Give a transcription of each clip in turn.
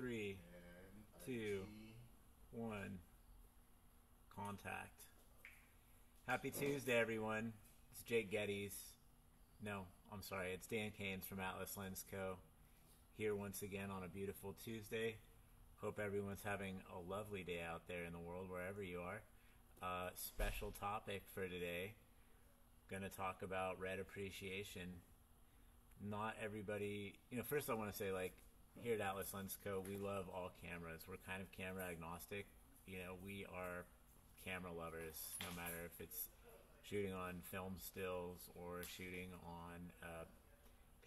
three, Two. One. Contact. Happy Tuesday, everyone. It's Jake Geddes. No, I'm sorry. It's Dan Kanes from Atlas Lens Co. Here once again on a beautiful Tuesday. Hope everyone's having a lovely day out there in the world, wherever you are. Uh, special topic for today. Going to talk about red appreciation. Not everybody, you know, first I want to say, like, here at Atlas Lens Co., we love all cameras. We're kind of camera agnostic. You know, we are camera lovers, no matter if it's shooting on film stills or shooting on uh,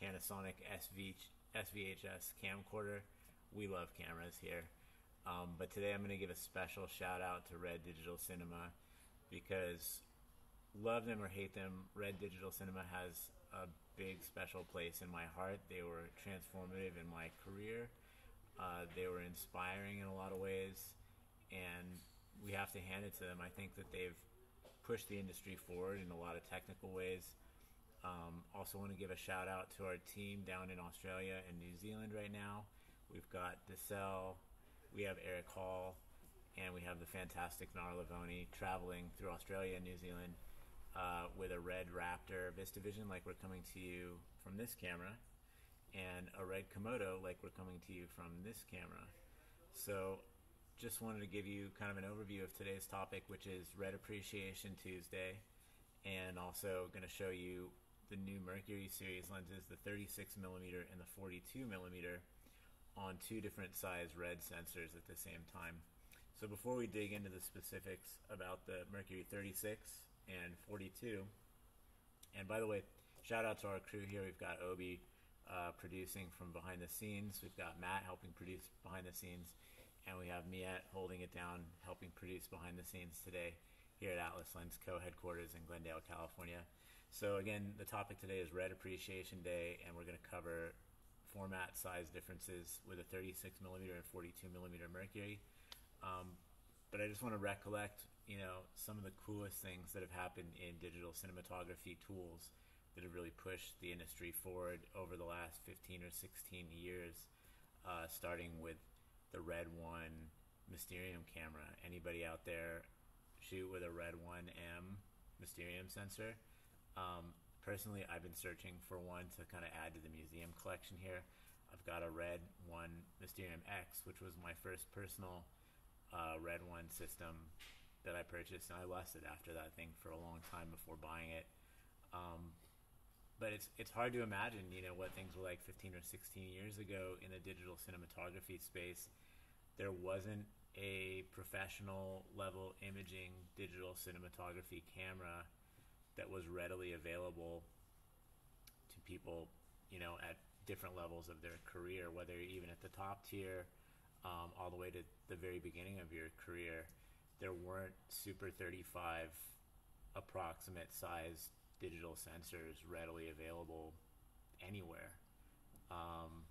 Panasonic SV, SVHS camcorder. We love cameras here. Um, but today I'm going to give a special shout out to Red Digital Cinema because love them or hate them, Red Digital Cinema has a big special place in my heart. They were transformative in my career. Uh, they were inspiring in a lot of ways, and we have to hand it to them. I think that they've pushed the industry forward in a lot of technical ways. Um, also, want to give a shout out to our team down in Australia and New Zealand right now. We've got DeSalle, we have Eric Hall, and we have the fantastic Nara Lavoni traveling through Australia and New Zealand uh, with a red Raptor VistaVision, like we're coming to you from this camera, and a red Komodo, like we're coming to you from this camera. So, just wanted to give you kind of an overview of today's topic, which is Red Appreciation Tuesday, and also going to show you the new Mercury series lenses, the 36 millimeter and the 42 millimeter, on two different size red sensors at the same time. So before we dig into the specifics about the Mercury 36 and 42, and by the way, shout out to our crew here. We've got Obi uh, producing from behind the scenes. We've got Matt helping produce behind the scenes, and we have Miette holding it down, helping produce behind the scenes today here at Atlas Lens Co. headquarters in Glendale, California. So again, the topic today is Red Appreciation Day, and we're going to cover format size differences with a 36 millimeter and 42 millimeter Mercury. Um, but I just want to recollect, you know, some of the coolest things that have happened in digital cinematography tools that have really pushed the industry forward over the last 15 or 16 years, uh, starting with the Red One Mysterium camera. Anybody out there shoot with a Red One M Mysterium sensor? Um, personally, I've been searching for one to kind of add to the museum collection here. I've got a Red One Mysterium X, which was my first personal uh, Red One system that I purchased, and I lusted after that thing for a long time before buying it. Um, but it's it's hard to imagine, you know, what things were like 15 or 16 years ago in the digital cinematography space. There wasn't a professional level imaging digital cinematography camera that was readily available to people, you know, at different levels of their career, whether even at the top tier, um, all the way to the very beginning of your career. There weren't Super 35 approximate size digital sensors readily available anywhere. Um,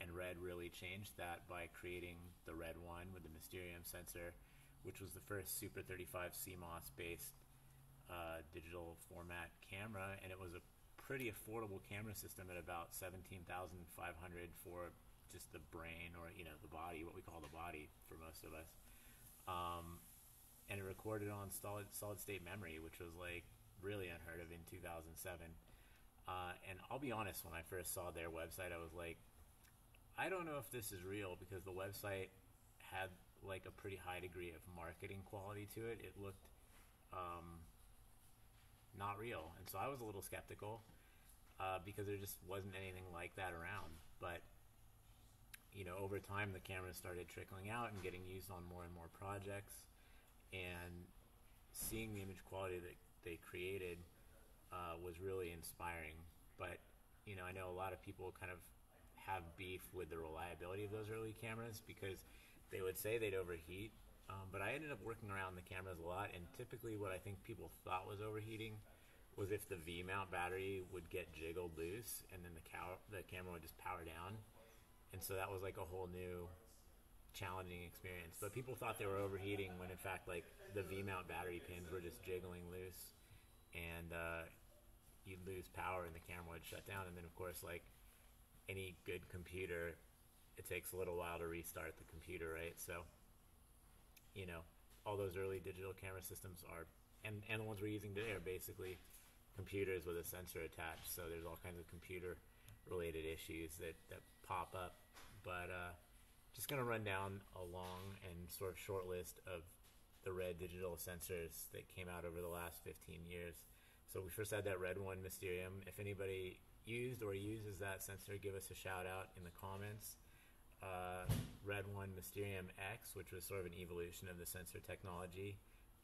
and Red really changed that by creating the Red One with the Mysterium sensor, which was the first Super 35 CMOS based uh, digital format camera, and it was a pretty affordable camera system at about 17,500 for just the brain or you know the body, what we call the body for most of us. Um, and it recorded on solid solid state memory, which was like really unheard of in 2007. Uh, and I'll be honest, when I first saw their website, I was like, I don't know if this is real because the website had like a pretty high degree of marketing quality to it. It looked um, not real, and so I was a little skeptical uh, because there just wasn't anything like that around. But you know, over time, the cameras started trickling out and getting used on more and more projects, and seeing the image quality that they created uh, was really inspiring. But you know, I know a lot of people kind of have beef with the reliability of those early cameras because they would say they'd overheat. Um, but I ended up working around the cameras a lot, and typically, what I think people thought was overheating was if the V mount battery would get jiggled loose, and then the cow- the camera would just power down, and so that was like a whole new challenging experience. But people thought they were overheating when, in fact, like the V mount battery pins were just jiggling loose, and uh, you'd lose power, and the camera would shut down. And then, of course, like any good computer it takes a little while to restart the computer, right? So, you know, all those early digital camera systems are, and, and the ones we're using today are basically computers with a sensor attached. So there's all kinds of computer related issues that, that pop up. But uh, just going to run down a long and sort of short list of the red digital sensors that came out over the last 15 years. So we first had that red one, Mysterium. If anybody used or uses that sensor, give us a shout out in the comments. Uh, red one, Mysterium X, which was sort of an evolution of the sensor technology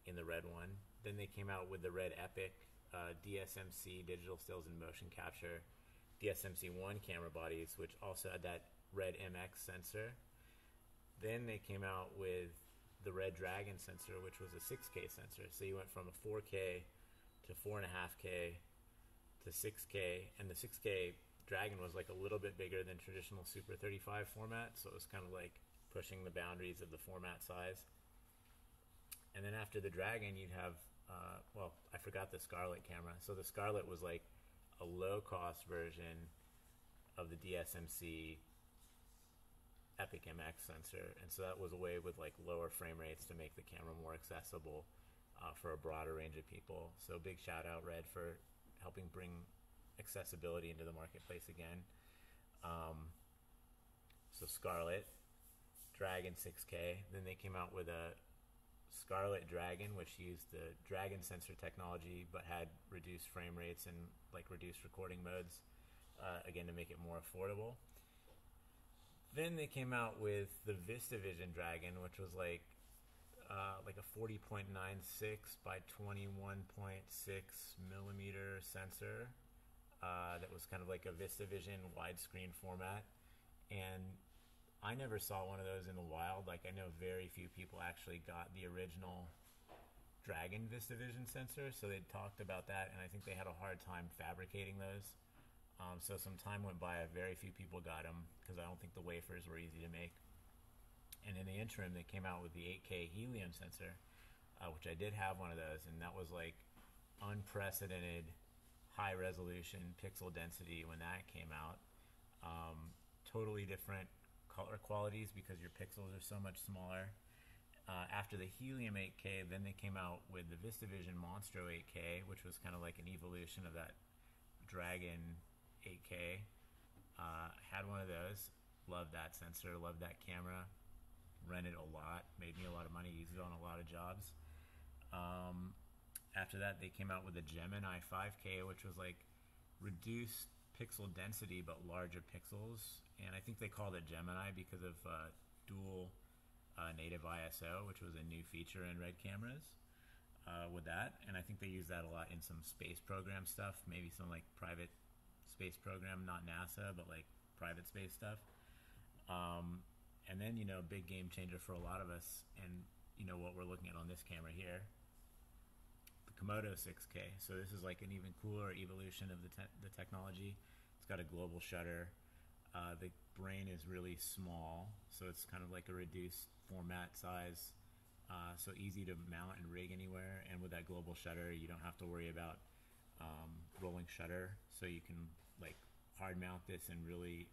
in the red one. Then they came out with the red Epic uh, DSMC digital stills and motion capture DSMC one camera bodies, which also had that red MX sensor. Then they came out with the Red Dragon sensor, which was a 6K sensor. So you went from a 4K to 4.5K to 6K, and the 6K Dragon was like a little bit bigger than traditional Super 35 format, so it was kind of like pushing the boundaries of the format size. And then after the Dragon, you'd have, uh, well, I forgot the Scarlet camera. So the Scarlet was like a low cost version of the DSMC Epic MX sensor, and so that was a way with like lower frame rates to make the camera more accessible uh, for a broader range of people. So big shout out Red for helping bring accessibility into the marketplace again. Um, so Scarlet, Dragon 6K. Then they came out with a Scarlet Dragon, which used the Dragon sensor technology but had reduced frame rates and like reduced recording modes, uh, again to make it more affordable. Then they came out with the VistaVision Dragon, which was like uh, like a 40.96 by 21.6 millimeter sensor uh, that was kind of like a VistaVision widescreen format. And I never saw one of those in the wild. Like I know very few people actually got the original Dragon VistaVision sensor, so they talked about that, and I think they had a hard time fabricating those. Um, so some time went by. Very few people got them because I don't think the wafers were easy to make. And in the interim, they came out with the 8K helium sensor, uh, which I did have one of those, and that was like unprecedented high resolution pixel density when that came out. Um, totally different color qualities because your pixels are so much smaller. Uh, after the Helium 8K, then they came out with the VistaVision Monstro 8K, which was kind of like an evolution of that Dragon 8K. Uh, had one of those. Loved that sensor. Loved that camera. Rented a lot. Made me a lot of money. Used it on a lot of jobs. Um, after that, they came out with the Gemini 5K, which was like reduced pixel density but larger pixels. And I think they called it Gemini because of uh, dual uh, native ISO, which was a new feature in Red cameras. Uh, with that, and I think they use that a lot in some space program stuff, maybe some like private space program, not NASA, but like private space stuff. Um, and then, you know, big game changer for a lot of us, and you know what we're looking at on this camera here, Komodo 6K. So this is like an even cooler evolution of the te- the technology. It's got a global shutter. Uh, the brain is really small, so it's kind of like a reduced format size. Uh, so easy to mount and rig anywhere, and with that global shutter, you don't have to worry about um, rolling shutter, so you can like hard mount this in really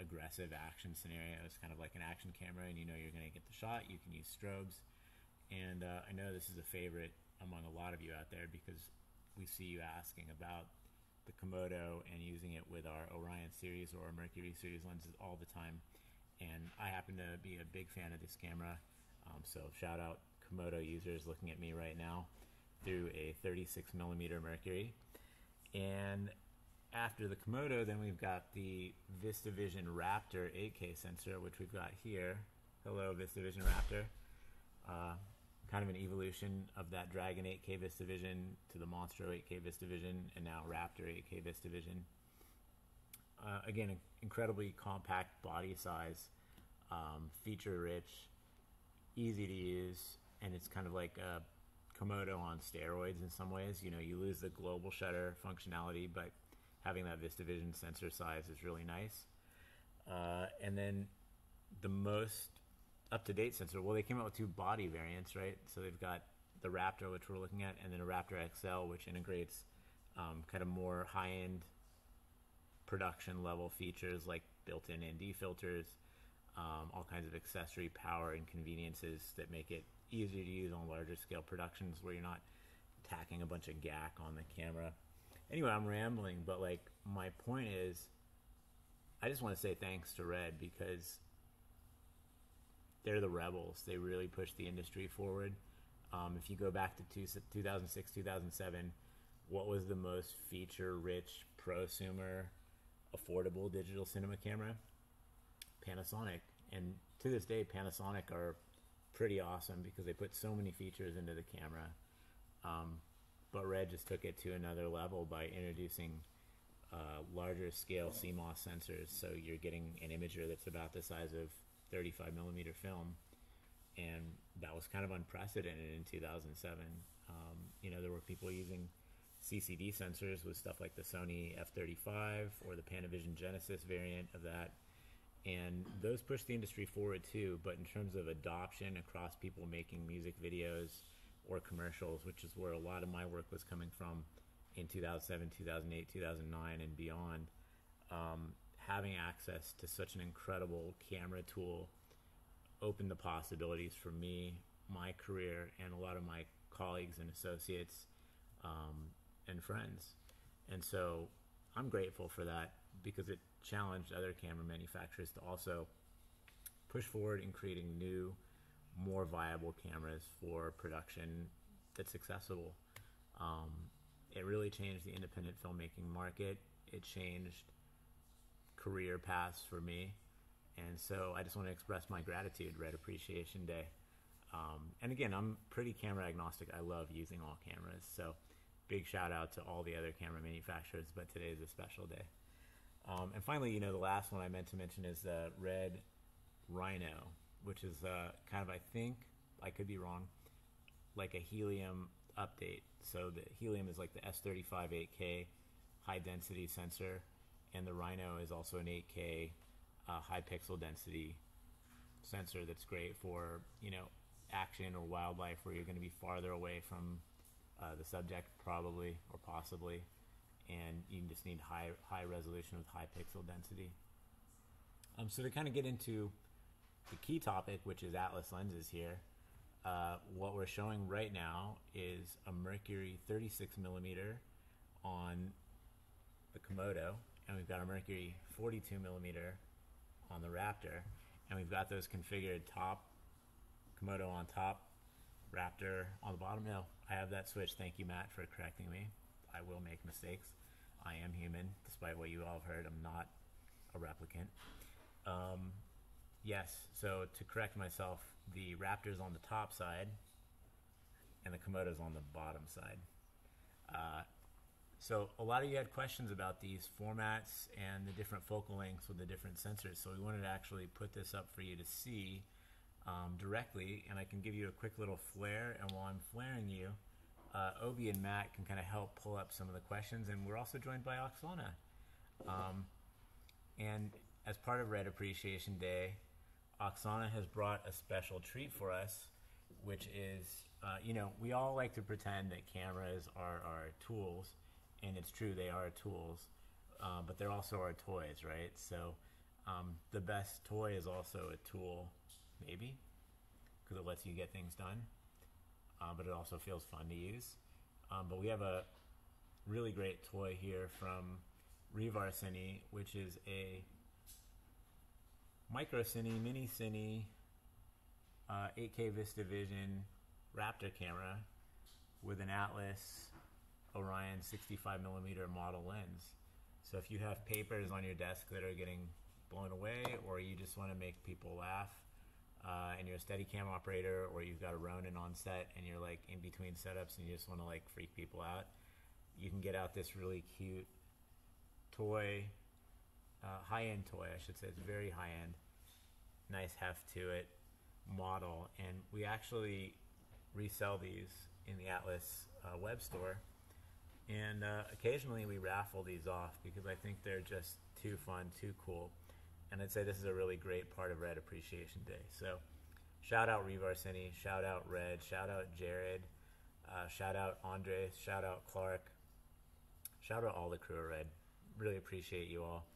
aggressive action scenarios, kind of like an action camera, and you know you're going to get the shot. You can use strobes, and uh, I know this is a favorite among a lot of you out there because we see you asking about the Komodo and using it with our Orion series or our Mercury series lenses all the time. And I happen to be a big fan of this camera, um, so shout out Komodo users looking at me right now through a 36 millimeter Mercury. And after the Komodo, then we've got the VistaVision Raptor 8K sensor, which we've got here. Hello, VistaVision Raptor. Uh, kind of an evolution of that Dragon 8K VistaVision to the Monstro 8K VistaVision, and now Raptor 8K VistaVision. Uh, again, incredibly compact body size, um, feature rich, easy to use, and it's kind of like a Komodo on steroids in some ways. You know, you lose the global shutter functionality, but having that VistaVision sensor size is really nice. Uh, and then the most up to date sensor, well, they came out with two body variants, right? So they've got the Raptor, which we're looking at, and then a Raptor XL, which integrates um, kind of more high end production level features like built in ND filters, um, all kinds of accessory power and conveniences that make it easier to use on larger scale productions where you're not tacking a bunch of gack on the camera. Anyway, I'm rambling, but like my point is, I just want to say thanks to Red because they're the rebels. They really pushed the industry forward. Um, if you go back to two, 2006, 2007, what was the most feature-rich, prosumer, affordable digital cinema camera? Panasonic. And to this day, Panasonic are pretty awesome because they put so many features into the camera. Um, but Red just took it to another level by introducing uh, larger scale CMOS sensors. So you're getting an imager that's about the size of 35 millimeter film. And that was kind of unprecedented in 2007. Um, you know, there were people using CCD sensors with stuff like the Sony F35 or the Panavision Genesis variant of that. And those pushed the industry forward too, but in terms of adoption across people making music videos or commercials, which is where a lot of my work was coming from in 2007, 2008, 2009, and beyond, um, having access to such an incredible camera tool opened the possibilities for me, my career, and a lot of my colleagues and associates um, and friends. And so I'm grateful for that because it challenged other camera manufacturers to also push forward in creating new, more viable cameras for production that's accessible. Um, it really changed the independent filmmaking market. It changed career paths for me. And so I just want to express my gratitude, Red Appreciation Day. Um, and again, I'm pretty camera agnostic. I love using all cameras. So big shout out to all the other camera manufacturers, but today is a special day. Um, and finally, you know, the last one I meant to mention is the Red Rhino, which is uh, kind of, I think, I could be wrong, like a helium update. So the helium is like the S35 8K high density sensor, and the Rhino is also an 8K uh, high pixel density sensor that's great for you know action or wildlife where you're going to be farther away from uh, the subject probably or possibly and you just need high high resolution with high pixel density. Um, so to kind of get into the key topic, which is Atlas lenses here, uh, what we're showing right now is a Mercury 36 millimeter on the Komodo, and we've got a Mercury 42 millimeter on the Raptor, and we've got those configured top Komodo on top, Raptor on the bottom. No, I have that switch. Thank you, Matt, for correcting me. I will make mistakes. I am human, despite what you all have heard. I'm not a replicant. Um, yes, so to correct myself, the Raptor's on the top side, and the Komodo's on the bottom side. Uh, so a lot of you had questions about these formats and the different focal lengths with the different sensors. So we wanted to actually put this up for you to see um, directly, and I can give you a quick little flare. And while I'm flaring you, uh, Obi and Matt can kind of help pull up some of the questions, and we're also joined by Oksana. Um, and as part of Red Appreciation Day, Oksana has brought a special treat for us, which is, uh, you know, we all like to pretend that cameras are our tools, and it's true, they are tools, uh, but they're also our toys, right? So um, the best toy is also a tool, maybe, because it lets you get things done uh, but it also feels fun to use. Um, but we have a really great toy here from Revar Cine, which is a micro cine, mini cine, uh, 8K VistaVision Raptor camera with an Atlas Orion 65 millimeter model lens. So if you have papers on your desk that are getting blown away, or you just want to make people laugh, uh, and you're a steady cam operator or you've got a Ronin on set and you're like in between setups and you just want to like freak people out, you can get out this really cute toy, uh, high end toy, I should say. It's very high end, nice heft to it model. And we actually resell these in the Atlas uh, web store. And uh, occasionally we raffle these off because I think they're just too fun, too cool and I'd say this is a really great part of Red Appreciation Day. So, shout out Cine, shout out Red, shout out Jared, uh, shout out Andre, shout out Clark, shout out all the crew of Red. Really appreciate you all.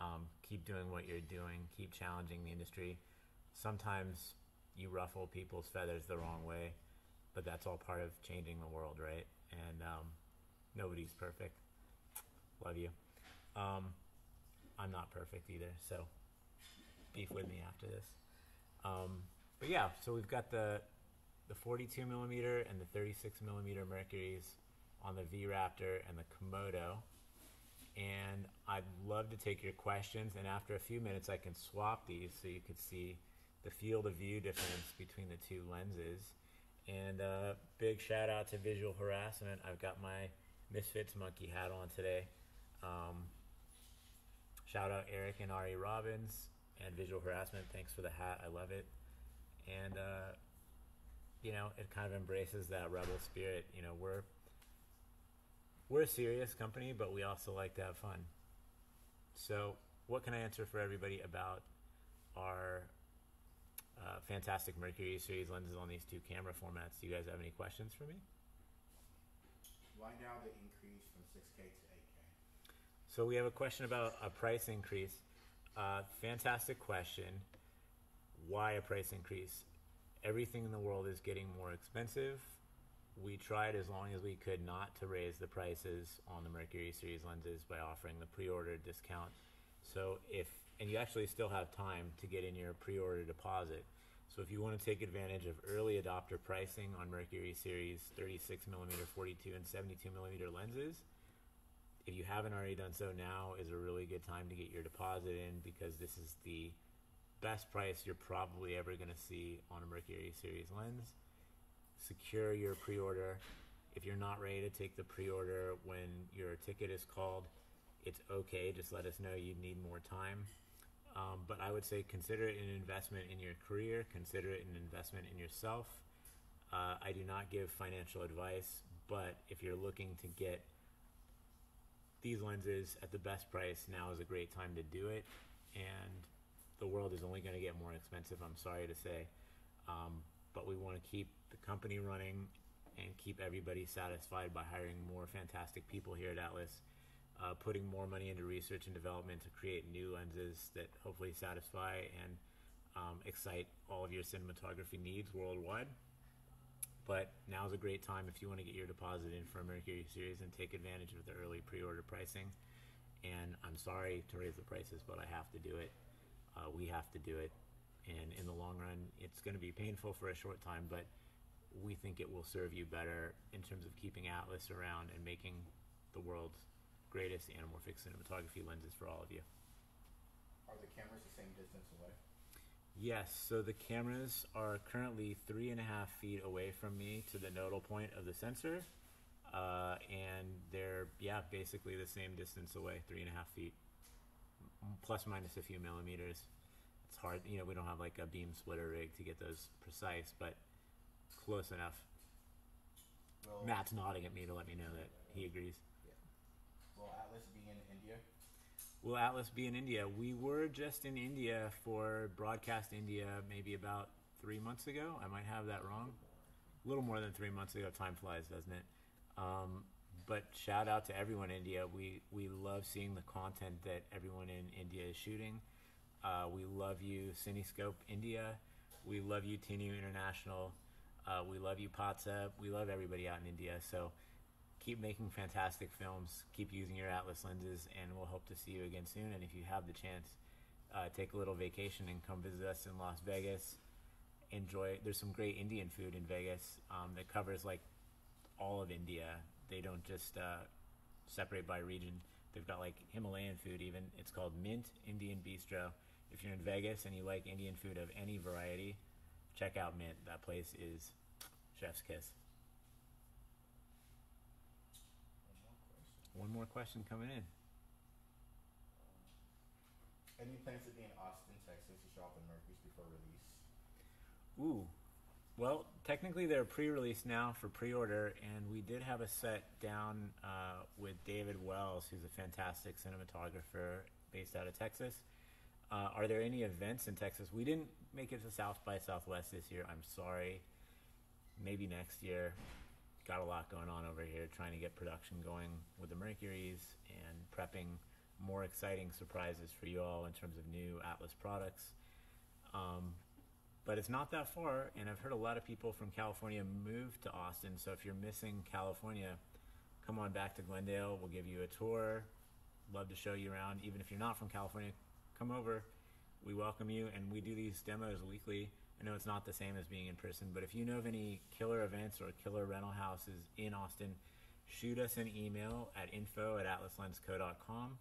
Um, keep doing what you're doing. Keep challenging the industry. Sometimes you ruffle people's feathers the wrong way, but that's all part of changing the world, right? And um, nobody's perfect. Love you. Um, I'm not perfect either, so beef with me after this. Um, but yeah, so we've got the the 42 millimeter and the 36 millimeter Mercuries on the V Raptor and the Komodo. And I'd love to take your questions. And after a few minutes, I can swap these so you could see the field of view difference between the two lenses. And uh, big shout out to Visual Harassment. I've got my Misfits monkey hat on today. Um, shout out Eric and Ari Robbins and Visual Harassment. Thanks for the hat. I love it. And, uh, you know, it kind of embraces that rebel spirit. You know, we're we're a serious company, but we also like to have fun. So, what can I answer for everybody about our uh, fantastic Mercury series lenses on these two camera formats? Do you guys have any questions for me? Why now the increase from 6K to 8K? So we have a question about a price increase. Uh, fantastic question. Why a price increase? Everything in the world is getting more expensive. We tried as long as we could not to raise the prices on the Mercury series lenses by offering the pre-order discount. So if and you actually still have time to get in your pre-order deposit. So if you want to take advantage of early adopter pricing on Mercury series 36 millimeter, 42 and 72 millimeter lenses, if you haven't already done so, now is a really good time to get your deposit in because this is the best price you're probably ever going to see on a Mercury series lens. Secure your pre-order. If you're not ready to take the pre-order when your ticket is called, it's okay. Just let us know you need more time. Um, but I would say consider it an investment in your career. Consider it an investment in yourself. Uh, I do not give financial advice, but if you're looking to get these lenses at the best price, now is a great time to do it. And the world is only going to get more expensive, I'm sorry to say. Um, but we want to keep the company running and keep everybody satisfied by hiring more fantastic people here at Atlas, uh, putting more money into research and development to create new lenses that hopefully satisfy and um, excite all of your cinematography needs worldwide. But now is a great time if you want to get your deposit in for a Mercury series and take advantage of the early pre-order pricing. And I'm sorry to raise the prices, but I have to do it. Uh, we have to do it. And in the long run, it's going to be painful for a short time, but we think it will serve you better in terms of keeping Atlas around and making the world's greatest anamorphic cinematography lenses for all of you. Are the cameras the same distance away? Yes, so the cameras are currently three and a half feet away from me to the nodal point of the sensor. Uh, and they're, yeah, basically the same distance away, three and a half feet, plus minus a few millimeters. It's hard, you know, we don't have like a beam splitter rig to get those precise, but close enough. Will, Matt's nodding at me to let me know that he agrees. Will Atlas be in India? Will Atlas be in India? We were just in India for Broadcast India maybe about three months ago. I might have that wrong. A little more than three months ago. Time flies, doesn't it? Um, but shout out to everyone in India. We we love seeing the content that everyone in India is shooting. Uh, we love you, Cinescope India. We love you, TNU International. Uh, we love you, Patsa. We love everybody out in India. So keep making fantastic films. Keep using your Atlas lenses, and we'll hope to see you again soon. And if you have the chance, uh, take a little vacation and come visit us in Las Vegas. Enjoy. There's some great Indian food in Vegas um, that covers like all of India. They don't just uh, separate by region. They've got like Himalayan food even. It's called Mint Indian Bistro. If you're in Vegas and you like Indian food of any variety, check out Mint. That place is chef's kiss. One more question coming in. Any plans to be in Austin, Texas to show off the Mercury's before release? Ooh. Well, technically they're pre-released now for pre-order, and we did have a set down uh, with David Wells, who's a fantastic cinematographer based out of Texas. Uh, are there any events in Texas? We didn't make it to South by Southwest this year. I'm sorry. Maybe next year. Got a lot going on over here, trying to get production going with the Mercuries and prepping more exciting surprises for you all in terms of new Atlas products. Um, but it's not that far, and I've heard a lot of people from California move to Austin. So if you're missing California, come on back to Glendale. We'll give you a tour. Love to show you around. Even if you're not from California, come over. We welcome you, and we do these demos weekly. I know it's not the same as being in person, but if you know of any killer events or killer rental houses in Austin, shoot us an email at info at atlaslensco.com.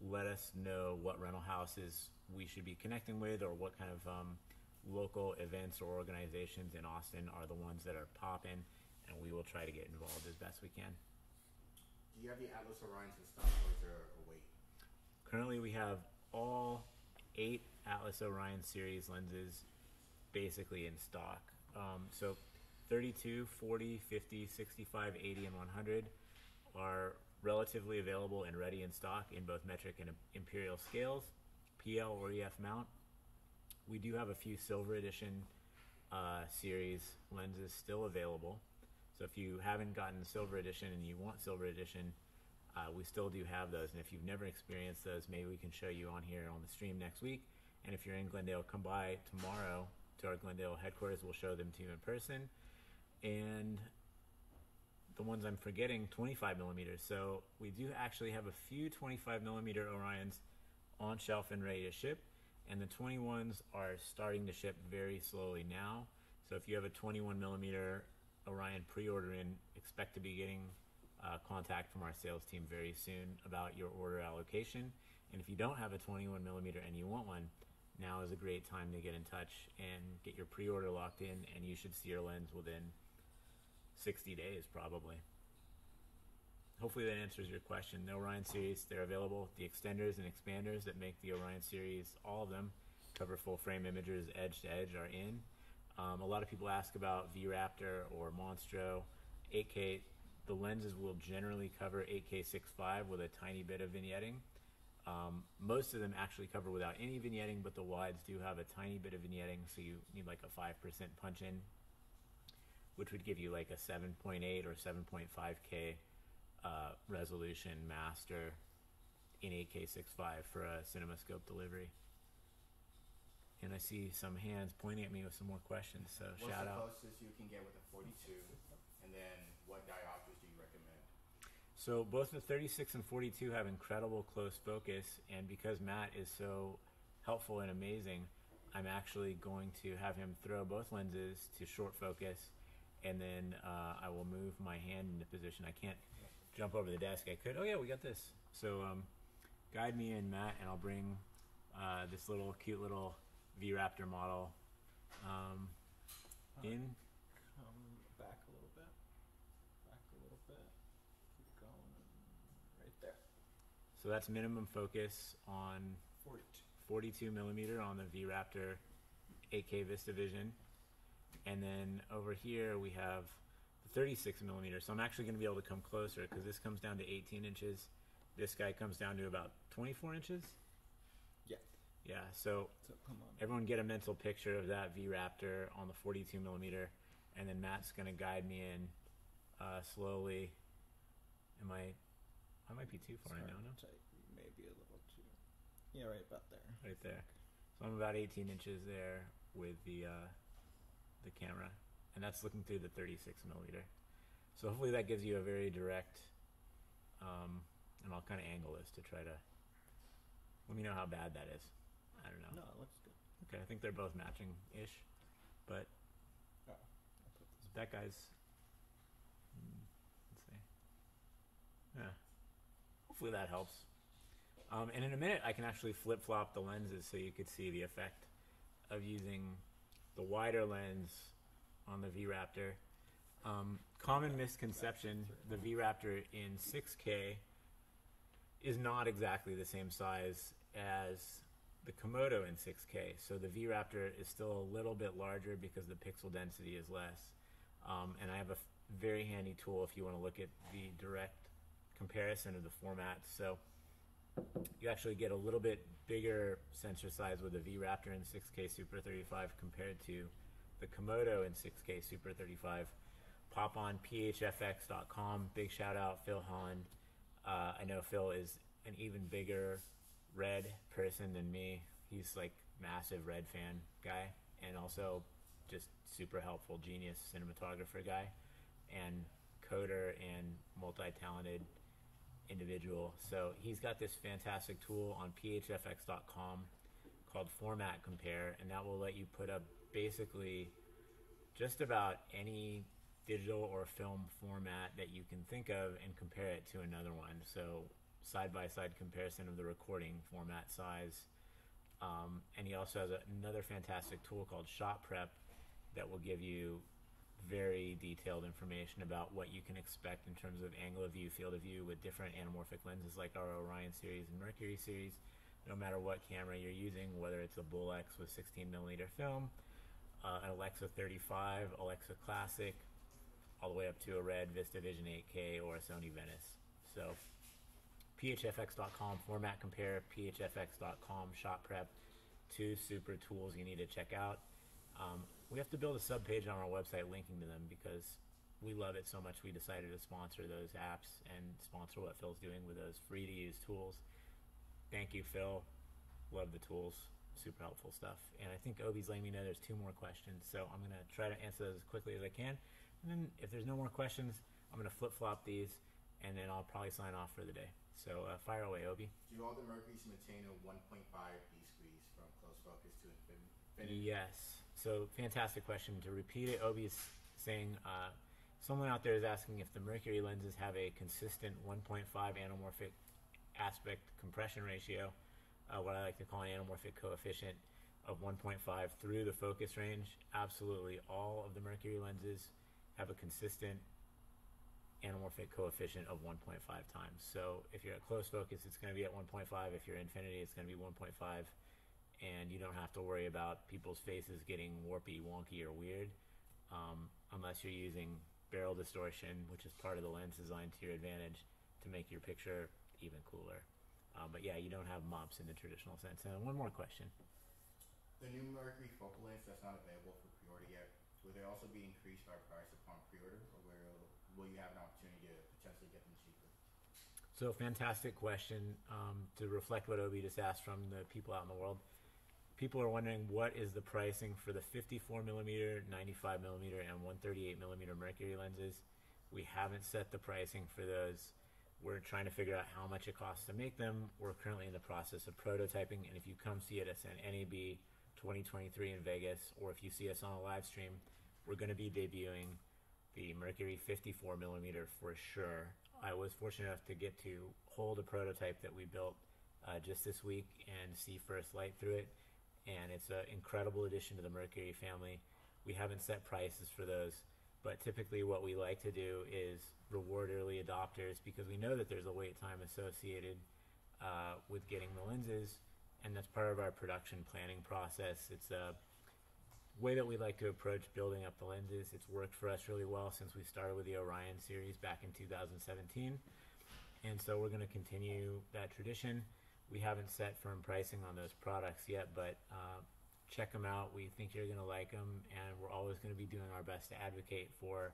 Let us know what rental houses we should be connecting with or what kind of um, local events or organizations in Austin are the ones that are popping, and we will try to get involved as best we can. Do you have the Atlas Orions in stock or is there a wait? Currently, we have all eight Atlas Orion series lenses basically in stock. Um, so 32, 40, 50, 65, 80, and 100 are relatively available and ready in stock in both metric and imperial scales, PL or EF mount. We do have a few silver edition uh, series lenses still available. So if you haven't gotten silver edition and you want silver edition, uh, we still do have those. And if you've never experienced those, maybe we can show you on here on the stream next week. And if you're in Glendale, come by tomorrow to our Glendale headquarters. We'll show them to you in person. And the ones I'm forgetting, 25 millimeters. So we do actually have a few 25 millimeter Orions on shelf and ready to ship. And the 21s are starting to ship very slowly now. So if you have a 21 millimeter Orion pre-order in, expect to be getting uh, contact from our sales team very soon about your order allocation. And if you don't have a 21 millimeter and you want one, now is a great time to get in touch and get your pre-order locked in, and you should see your lens within 60 days probably. Hopefully that answers your question. The Orion series, they're available. The extenders and expanders that make the Orion series, all of them, cover full frame images edge to edge, are in. Um, a lot of people ask about V-Raptor or Monstro. 8K, the lenses will generally cover 8K 6.5 with a tiny bit of vignetting. Um, most of them actually cover without any vignetting, but the wides do have a tiny bit of vignetting, so you need like a 5% punch in, which would give you like a 7.8 or 7.5K uh, resolution master in 8K 6.5 for a CinemaScope delivery. And I see some hands pointing at me with some more questions, so What's shout the out. closest you can get with a 42? And then what diopters do you recommend? So both the 36 and 42 have incredible close focus, and because Matt is so helpful and amazing, I'm actually going to have him throw both lenses to short focus, and then uh, I will move my hand into position. I can't jump over the desk. I could. Oh yeah, we got this. So um, guide me in, Matt, and I'll bring uh, this little cute little V Raptor model um, in. Come back a little bit. Back a little bit. Keep going. Right there. So that's minimum focus on 42. 42 millimeter on the V Raptor 8K Vista Vision. And then over here we have the 36 millimeter. So I'm actually going to be able to come closer because this comes down to 18 inches. This guy comes down to about 24 inches. Yeah. Yeah, so So come on. everyone get a mental picture of that V Raptor on the 42 millimeter. And then Matt's going to guide me in uh, slowly. Am I? I might be too far in now, no? Maybe a little too. Yeah, right about there. right there. So I'm about 18 inches there with the uh, the camera, and that's looking through the 36 millimeter. So hopefully that gives you a very direct, um, and I'll kind of angle this to try to let me know how bad that is. I don't know. No, it looks good. Okay, I think they're both matching ish, but Oh, I'll put this. that guy's. hmm, Let's see. Yeah. Hopefully that helps. Um, and in a minute, I can actually flip flop the lenses so you could see the effect of using the wider lens on the V Raptor. Um, common misconception the V Raptor in 6K is not exactly the same size as the Komodo in 6K. So the V Raptor is still a little bit larger because the pixel density is less. Um, and I have a very handy tool if you want to look at the direct comparison of the formats. So you actually get a little bit bigger sensor size with the V Raptor in 6K Super 35 compared to the Komodo in 6K Super 35. Pop on phfx.com. Big shout out Phil Holland. Uh, I know Phil is an even bigger red person than me. He's like massive red fan guy, and also just super helpful, genius cinematographer guy, and coder and multi-talented individual. So he's got this fantastic tool on phfx.com called Format Compare, and that will let you put up basically just about any digital or film format that you can think of and compare it to another one. So side by side comparison of the recording format size. Um, and he also has another fantastic tool called Shot Prep that will give you very detailed information about what you can expect in terms of angle of view, field of view with different anamorphic lenses like our Orion series and Mercury series. No matter what camera you're using, whether it's a Bolex with 16 millimeter film, uh, an Alexa 35, Alexa Classic, all the way up to a Red VistaVision 8K or a Sony Venice. So phfx.com format compare phfx.com shot prep two super tools you need to check out um, we have to build a sub page on our website linking to them because we love it so much we decided to sponsor those apps and sponsor what phil's doing with those free to use tools. Thank you phil. Love the tools. Super helpful stuff. And i think obi's letting me know there's two more questions so i'm going to try to answer those as quickly as i can. And then if there's no more questions i'm going to flip-flop these and then i'll probably sign off for the day. So uh, fire away obi. Do all the Mercury's maintain a 1.5 B squeeze from close focus to infinity? Yes. So fantastic question. To repeat it, Obi is saying uh, someone out there is asking if the Mercury lenses have a consistent 1.5 anamorphic aspect compression ratio, uh, what I like to call an anamorphic coefficient of 1.5 through the focus range. Absolutely, all of the Mercury lenses have a consistent anamorphic coefficient of 1.5 times. So if you're at close focus, it's going to be at 1.5. If you're infinity, it's going to be 1.5 and you don't have to worry about people's faces getting warpy, wonky, or weird, um, unless you're using barrel distortion, which is part of the lens design to your advantage to make your picture even cooler. Um, but yeah, you don't have mumps in the traditional sense. And one more question. The new Mercury focal length that's not available for pre-order yet, will they also be increased by price upon pre-order, or will, will you have an opportunity to potentially get them cheaper? So fantastic question um, to reflect what Obi just asked from the people out in the world. People are wondering what is the pricing for the 54 millimeter, 95 millimeter, and 138 millimeter mercury lenses. We haven't set the pricing for those. We're trying to figure out how much it costs to make them. We're currently in the process of prototyping, and if you come see it at NAB 2023 in Vegas, or if you see us on a live stream, we're going to be debuting the Mercury 54 millimeter for sure. I was fortunate enough to get to hold a prototype that we built uh, just this week and see first light through it, and it's an incredible addition to the Mercury family. We haven't set prices for those, but typically what we like to do is reward early adopters because we know that there's a wait time associated uh, with getting the lenses, and that's part of our production planning process. It's a way that we like to approach building up the lenses. It's worked for us really well since we started with the Orion series back in 2017. And so we're going to continue that tradition. We haven't set firm pricing on those products yet, but uh, check them out. We think you're going to like them, and we're always going to be doing our best to advocate for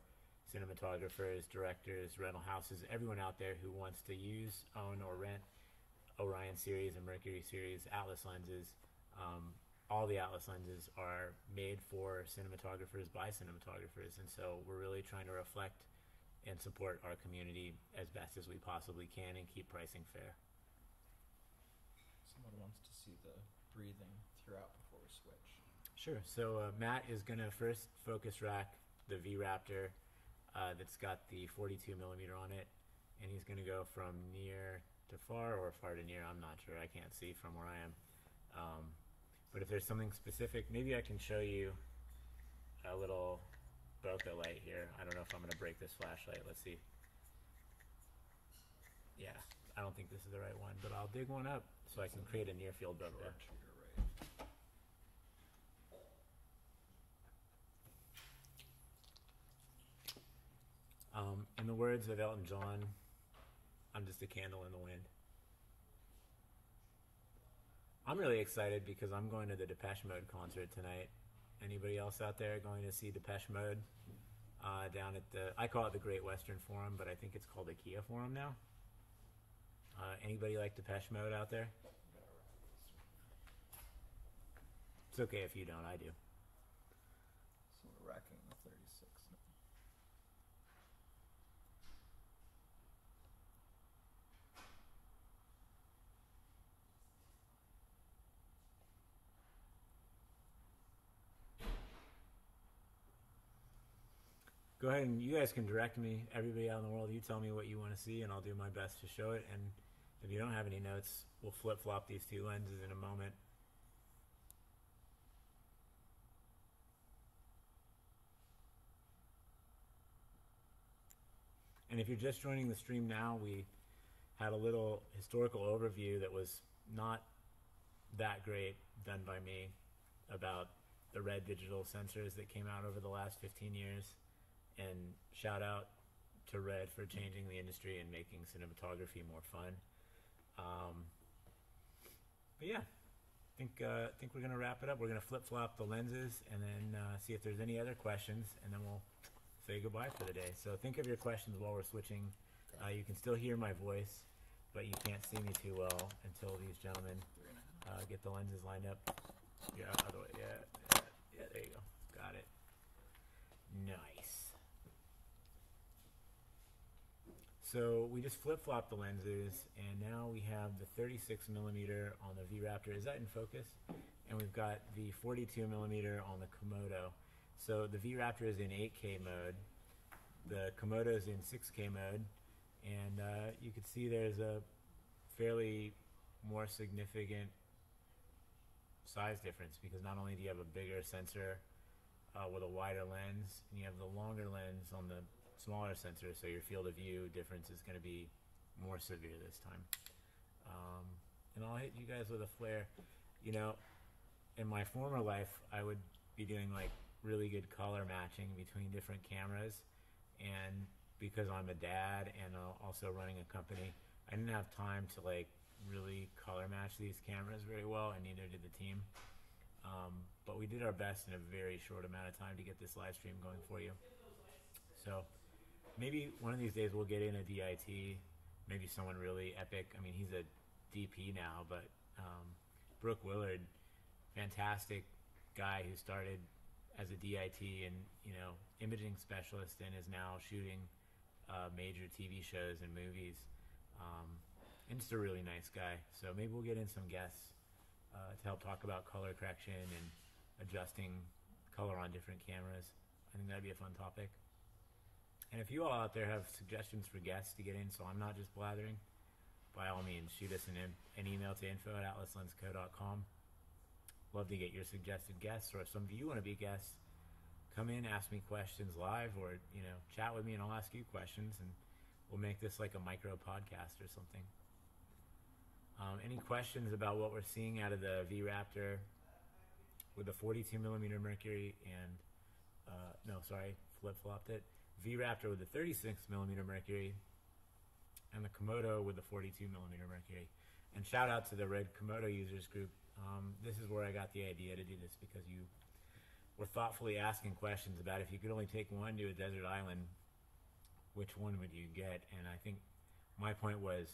cinematographers, directors, rental houses, everyone out there who wants to use, own, or rent Orion series and Mercury series Atlas lenses. Um, all the Atlas lenses are made for cinematographers by cinematographers, and so we're really trying to reflect and support our community as best as we possibly can and keep pricing fair. Someone wants to see the breathing throughout before we switch. Sure. So uh, Matt is going to first focus rack the V Raptor uh, that's got the 42 millimeter on it, and he's going to go from near to far or far to near. I'm not sure. I can't see from where I am. Um, but if there's something specific, maybe I can show you a little bokeh light here. I don't know if I'm going to break this flashlight. Let's see. Yeah, I don't think this is the right one, but I'll dig one up so I can create a near field bokeh. George. Um, in the words of Elton John, I'm just a candle in the wind. I'm really excited because I'm going to the Depeche Mode concert tonight. Anybody else out there going to see Depeche Mode uh, down at the? I call it the Great Western Forum, but I think it's called the Kia Forum now. Uh, anybody like Depeche Mode out there? It's okay if you don't. I do. So we're racking the 36 now. Go ahead and you guys can direct me. Everybody out in the world, you tell me what you want to see, and I'll do my best to show it. And if you don't have any notes, we'll flip flop these two lenses in a moment. And if you're just joining the stream now, we had a little historical overview that was not that great done by me about the red digital sensors that came out over the last 15 years. And shout out to Red for changing the industry and making cinematography more fun. Um, but yeah, I think uh, think we're gonna wrap it up. We're gonna flip flop the lenses and then uh, see if there's any other questions, and then we'll say goodbye for the day. So think of your questions while we're switching. Uh, you can still hear my voice, but you can't see me too well until these gentlemen uh, get the lenses lined up. Yeah, other way. Yeah, yeah, yeah. There you go. Got it. Nice. So we just flip flopped the lenses, and now we have the 36 millimeter on the V Raptor. Is that in focus? And we've got the 42 millimeter on the Komodo. So the V Raptor is in 8K mode. The Komodo is in 6K mode, and uh, you can see there's a fairly more significant size difference because not only do you have a bigger sensor uh, with a wider lens, and you have the longer lens on the smaller sensor, so your field of view difference is going to be more severe this time. Um, and I'll hit you guys with a flare. You know, in my former life, I would be doing like really good color matching between different cameras, and because I'm a dad and also running a company, I didn't have time to like really color match these cameras very well, and neither did the team. Um, but we did our best in a very short amount of time to get this live stream going for you. So maybe one of these days we'll get in a DIT, maybe someone really epic. I mean, he's a DP now, but um, Brooke Willard, fantastic guy who started as a DIT and you know imaging specialist and is now shooting uh, major TV shows and movies. Um, and just a really nice guy. So maybe we'll get in some guests uh, to help talk about color correction and adjusting color on different cameras. I think that'd be a fun topic. And if you all out there have suggestions for guests to get in, so I'm not just blathering, by all means, shoot us an, an email to info at atlaslensco.com. Love to get your suggested guests, or if some of you want to be guests, come in, ask me questions live, or you know, chat with me, and I'll ask you questions, and we'll make this like a micro podcast or something. Um, any questions about what we're seeing out of the V Raptor with the 42 millimeter mercury and uh, no, sorry, flip flopped it. V Raptor with the 36 millimeter mercury and the Komodo with the 42 millimeter mercury. And shout out to the Red Komodo users group. Um, this is where I got the idea to do this because you were thoughtfully asking questions about if you could only take one to a desert island, which one would you get? And I think my point was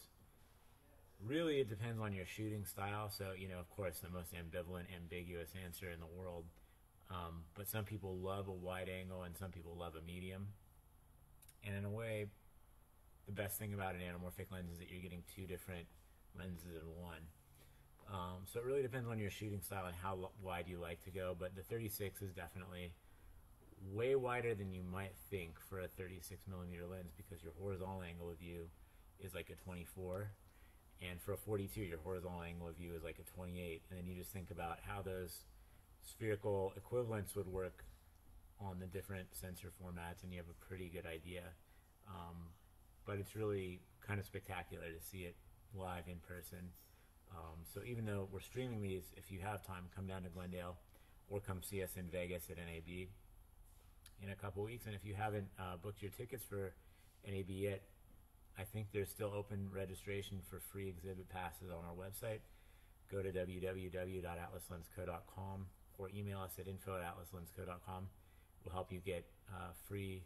really it depends on your shooting style. So, you know, of course, the most ambivalent, ambiguous answer in the world. Um, but some people love a wide angle and some people love a medium. And in a way, the best thing about an anamorphic lens is that you're getting two different lenses in one. Um, so it really depends on your shooting style and how wide you like to go. But the 36 is definitely way wider than you might think for a 36 millimeter lens because your horizontal angle of view is like a 24 and for a 42 your horizontal angle of view is like a 28 and then you just think about how those spherical equivalents would work on the different sensor formats and you have a pretty good idea um, but it's really kind of spectacular to see it live in person um, so even though we're streaming these if you have time come down to glendale or come see us in vegas at nab in a couple weeks and if you haven't uh, booked your tickets for nab yet I think there's still open registration for free exhibit passes on our website. Go to www.atlaslensco.com or email us at info at atlaslensco.com. We'll help you get uh, free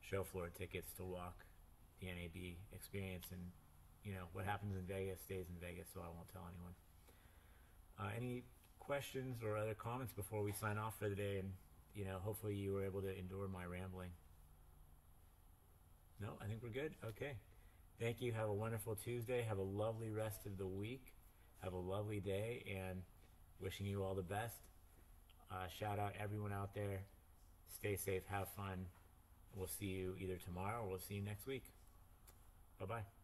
show floor tickets to walk the NAB experience and you know, what happens in Vegas stays in Vegas, so I won't tell anyone. Uh, any questions or other comments before we sign off for the day? And, you know, hopefully you were able to endure my rambling. No, I think we're good. Okay. Thank you. Have a wonderful Tuesday. Have a lovely rest of the week. Have a lovely day and wishing you all the best. Uh, shout out everyone out there. Stay safe. Have fun. We'll see you either tomorrow or we'll see you next week. Bye bye.